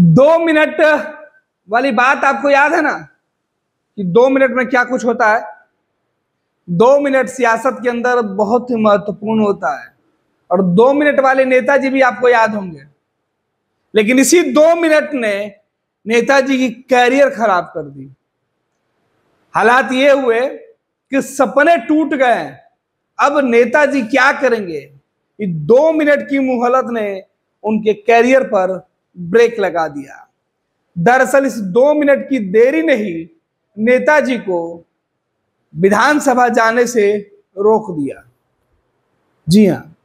दो मिनट वाली बात आपको याद है ना? कि दो मिनट में क्या कुछ होता है? दो मिनट सियासत के अंदर बहुत ही महत्वपूर्ण होता है। और दो मिनट वाले नेताजी भी आपको याद होंगे। लेकिन इसी दो मिनट ने नेताजी की कैरियर खराब कर दी। हालात ये हुए कि सपने टूट गए अब नेताजी क्या करेंगे? दो मिनट की मुहलत ने उनके कैरियर पर ब्रेक लगा दिया। दरअसल इस दो मिनट की देरी ने ही नेताजी को विधानसभा जाने से रोक दिया। जी हाँ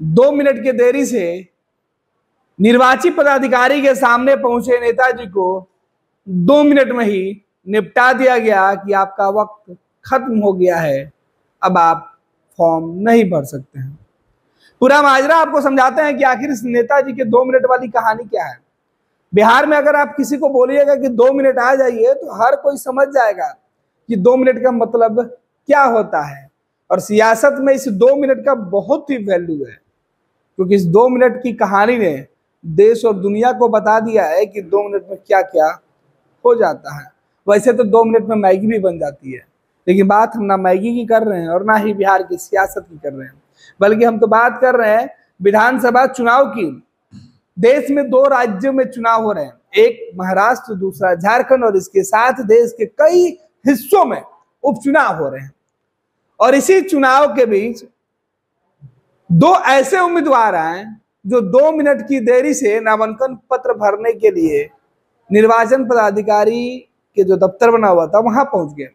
दो मिनट के देरी से निर्वाचित पदाधिकारी के सामने पहुँचे नेताजी को दो मिनट में ही निपटा दिया गया कि आपका वक्त खत्म हो गया है, अब आप फॉर्म नहीं भर सकते हैं। पूरा माजरा आपको समझाते हैं कि आखिर इस नेताजी के दो मिनट वाली कहानी क्या है? बिहार में अगर आप किसी को बोलिएगा कि दो मिनट आ जाइए तो हर कोई समझ जाएगा कि दो मिनट का मतलब क्या होता है। और सियासत में इस दो मिनट का बहुत ही वैल्यू है, क्योंकि इस दो मिनट की कहानी ने देश और दुनिया को बता दिया है कि दो मिनट में क्या क्या हो जाता है। वैसे तो दो मिनट में मैगी भी बन जाती है, लेकिन बात हम ना मैगी की कर रहे हैं और ना ही बिहार की सियासत की कर रहे हैं। बल्कि हम तो बात कर रहे हैं विधानसभा चुनाव की। देश में दो राज्यों में चुनाव हो रहे हैं। एक महाराष्ट्र, दूसरा झारखंड और इसके साथ देश के कई हिस्सों में उपचुनाव हो रहे हैं। और इसी चुनाव के बीच दो ऐसे उम्मीदवार आए जो दो मिनट की देरी से नामांकन पत्र भरने के लिए निर्वाचन पदाधिकारी के जो दफ्तर बना हुआ था, वहाँ पहुँच गए।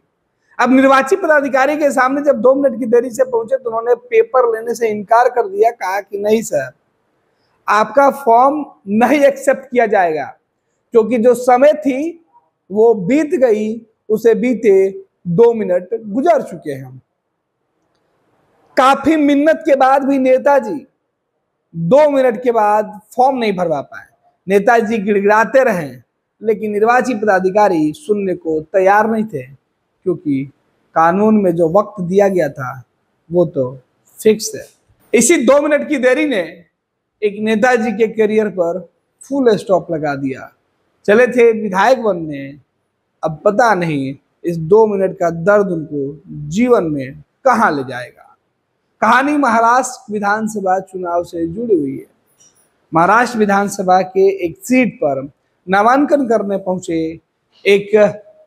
अब निर्वाचित पदाधिकारी के सामने जब दो मिनट की देरी से पहुँचे तो उन्होंने पेपर लेने से इनकार कर दिया, कहा कि नहीं सर, आपका फॉर्म नहीं एक्सेप्ट किया जाएगा, क्योंकि जो समय थी वो बीत गई, उसे बीते दो मिनट गुजर चुके हैं काफ़ी मिन्नत के बाद भी नेताजी दो मिनट के बाद फॉर्म नहीं भरवा पाए। नेताजी गिड़गिड़ाते रहे, लेकिन निर्वाचित पदाधिकारी सुनने को तैयार नहीं थे, क्योंकि कानून में जो वक्त दिया गया था, वो तो फिक्स है। इसी दो मिनट की देरी ने एक नेताजी के करियर पर फुल स्टॉप लगा दिया। चले थे विधायक बनने। अब पता नहीं इस दो मिनट का दर्द उनको जीवन में कहाँ ले जाएगा। कहानी महाराष्ट्र विधानसभा चुनाव से जुड़ी हुई है। महाराष्ट्र विधानसभा के एक सीट पर नामांकन करने पहुँचे एक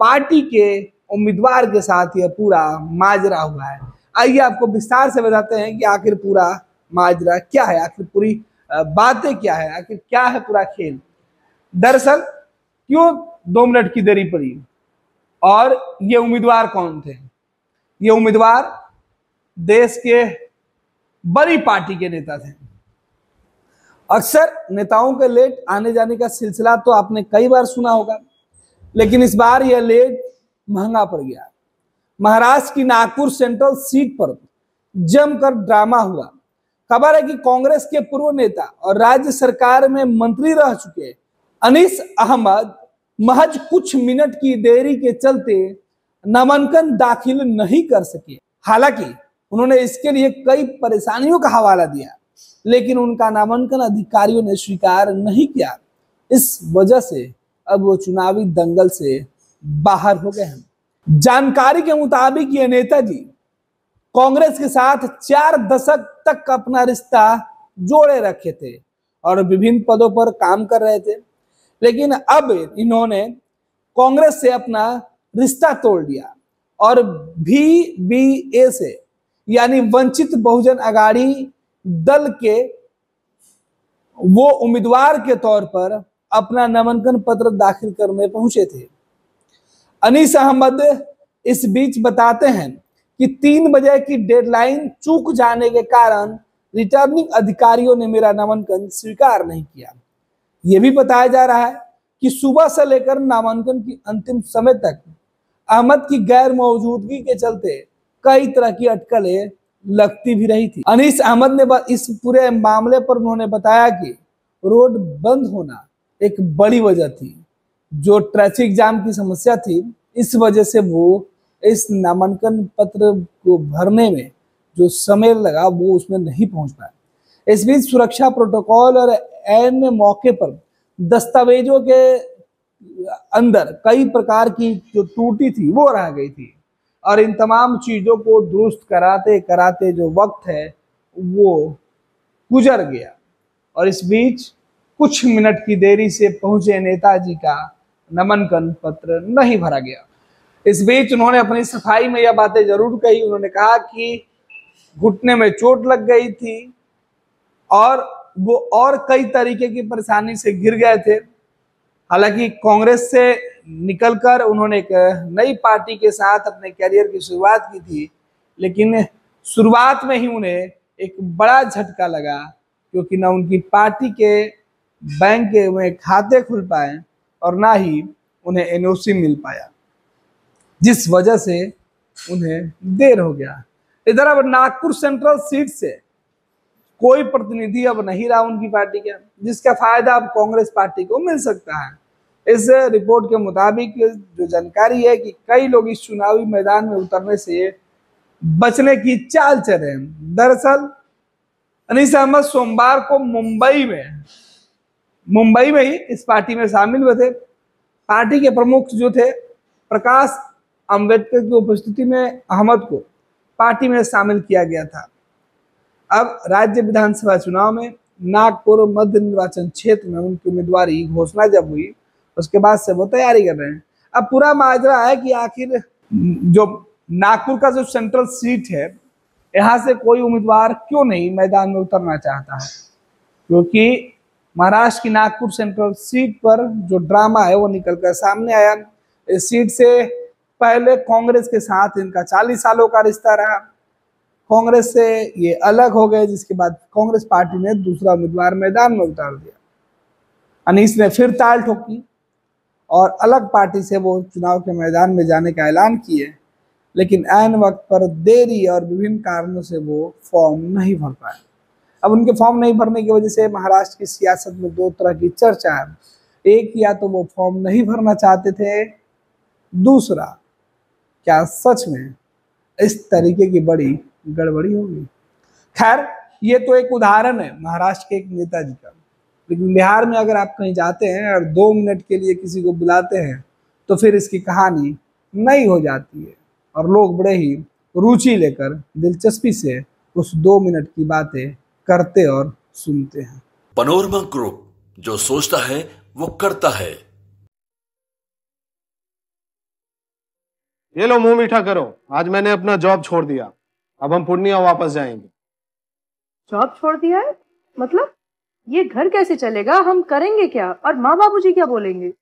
पार्टी के उम्मीदवार के साथ यह पूरा माजरा हुआ है। आइए आपको विस्तार से बताते हैं कि आखिर पूरा माजरा क्या है, आखिर पूरी बातें क्या है, आखिर क्या है पूरा खेल? दरअसल, क्यों दो मिनट की देरी पड़ी? और ये उम्मीदवार कौन थे? ये उम्मीदवार देश के बड़ी पार्टी के नेता थे। अक्सर नेताओं के लेट आने जाने का सिलसिला तो आपने कई बार सुना होगा, लेकिन इस बार यह लेट महँगा पड़ गया। महाराष्ट्र की नागपुर सेंट्रल सीट पर जमकर ड्रामा हुआ। खबर है कि कांग्रेस के पूर्व नेता और राज्य सरकार में मंत्री रह चुके अनीस अहमद महज कुछ मिनट की देरी के चलते नामांकन दाखिल नहीं कर सके। हालाँकि उन्होंने इसके लिए कई परेशानियों का हवाला दिया, लेकिन उनका नामांकन अधिकारियों ने स्वीकार नहीं किया। इस वजह से अब वो चुनावी दंगल से बाहर हो गए हैं जानकारी के मुताबिक ये नेताजी कांग्रेस के साथ चार दशक तक अपना रिश्ता जोड़े रखे थे और विभिन्न पदों पर काम कर रहे थे। लेकिन अब इन्होंने कांग्रेस से अपना रिश्ता तोड़ दिया और भी बी ए से, यानी वंचित बहुजन अगाड़ी दल के वो उम्मीदवार के तौर पर अपना नामांकन पत्र दाखिल करने पहुँचे थे। अनीस अहमद इस बीच बताते हैं कि तीन बजे की डेडलाइन चूक जाने के कारण रिटर्निंग अधिकारियों ने मेरा नामांकन स्वीकार नहीं किया। यह भी बताया जा रहा है कि सुबह से लेकर नामांकन की अंतिम समय तक अहमद की गैर मौजूदगी के चलते कई तरह की अटकलें लगती भी रही थी। अनीस अहमद ने इस पूरे मामले पर उन्होंने बताया कि रोड बंद होना एक बड़ी वजह थी। जो ट्रैफ़िक जाम की समस्या थी, इस वजह से वो इस नामांकन पत्र को भरने में जो समय लगा, वो उसमें नहीं पहुँच पाया। इस बीच सुरक्षा प्रोटोकॉल और एन मौके पर दस्तावेजों के अंदर कई प्रकार की जो त्रुटि थी, वो रह गई थी। और इन तमाम चीज़ों को दुरुस्त कराते कराते जो वक्त है, वो गुजर गया। और इस बीच कुछ मिनट की देरी से पहुँचे नेताजी का नमनकन पत्र नहीं भरा गया। इस बीच उन्होंने अपनी सफ़ाई में यह बातें ज़रूर कही। उन्होंने कहा कि घुटने में चोट लग गई थी और वो और कई तरीके की परेशानी से गिर गए थे। हालाँकि कांग्रेस से निकलकर उन्होंने एक नई पार्टी के साथ अपने करियर की शुरुआत की थी, लेकिन शुरुआत में ही उन्हें एक बड़ा झटका लगा, क्योंकि ना उनकी पार्टी के बैंक में खाते खुल पाए और ना ही उन्हें एनओसी मिल पाया। जिस वजह से उन्हें देर हो गया। इधर अब नागपुर सेंट्रल सीट से कोई प्रतिनिधि अब नहीं रहा उनकी पार्टी का, जिसका फ़ायदा अब कांग्रेस पार्टी को मिल सकता है। इस रिपोर्ट के मुताबिक जो जानकारी है कि कई लोग इस चुनावी मैदान में उतरने से बचने की चाल चल दरअसल अनीस अहमद सोमवार को मुंबई में मुंबई में ही इस पार्टी में शामिल हुए थे। पार्टी के प्रमुख जो थे, प्रकाश अंबेडकर की उपस्थिति में अहमद को पार्टी में शामिल किया गया था। अब राज्य विधानसभा चुनाव में नागपुर मध्य निर्वाचन क्षेत्र में उनकी उम्मीदवारी घोषणा जब हुई, उसके बाद से वो तैयारी कर रहे हैं। अब पूरा माजरा है कि आखिर जो नागपुर का जो सेंट्रल सीट है, यहाँ से कोई उम्मीदवार क्यों नहीं मैदान में उतरना चाहता है? क्योंकि महाराष्ट्र की नागपुर सेंट्रल सीट पर जो ड्रामा है वो निकल कर सामने आया। इस सीट से पहले कांग्रेस के साथ इनका चालीस सालों का रिश्ता रहा। कांग्रेस से ये अलग हो गए, जिसके बाद कांग्रेस पार्टी ने दूसरा उम्मीदवार मैदान में उतार दिया। अनीस ने फिर ताल ठोकी और अलग पार्टी से वो चुनाव के मैदान में जाने का ऐलान किए। लेकिन ऐन वक्त पर देरी और विभिन्न कारणों से वो फॉर्म नहीं भर पाए। अब उनके फॉर्म नहीं भरने की वजह से महाराष्ट्र की सियासत में दो तरह की चर्चा है। एक या तो वो फॉर्म नहीं भरना चाहते थे, दूसरा, क्या सच में इस तरीके की बड़ी गड़बड़ी होगी? खैर, ये तो एक उदाहरण है महाराष्ट्र के एक नेताजी का। लेकिन बिहार में अगर आप कहीं जाते हैं और दो मिनट के लिए किसी को बुलाते हैं तो फिर इसकी कहानी नई हो जाती है और लोग बड़े ही रुचि लेकर, दिलचस्पी से उस दो मिनट की बातें करते और सुनते हैं। पनोरमा ग्रुप जो सोचता है वो करता है। ये लो मुँह मीठा करो। आज मैंने अपना जॉब छोड़ दिया। अब हम पूर्णिया वापस जाएँगे। जॉब छोड़ दिया है? मतलब? ये घर कैसे चलेगा? हम करेंगे क्या? और माँ बाबू जी क्या बोलेंगे?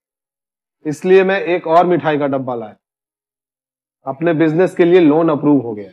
इसलिए मैं एक और मिठाई का डब्बा लाया। अपने बिज़नेस के लिए लोन अप्रूव हो गया।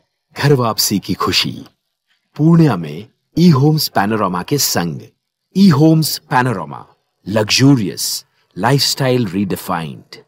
घर वापसी की खुशी। पूर्णिया में ई होम्स पैनोरामा के संग। E homes panorama luxurious lifestyle redefined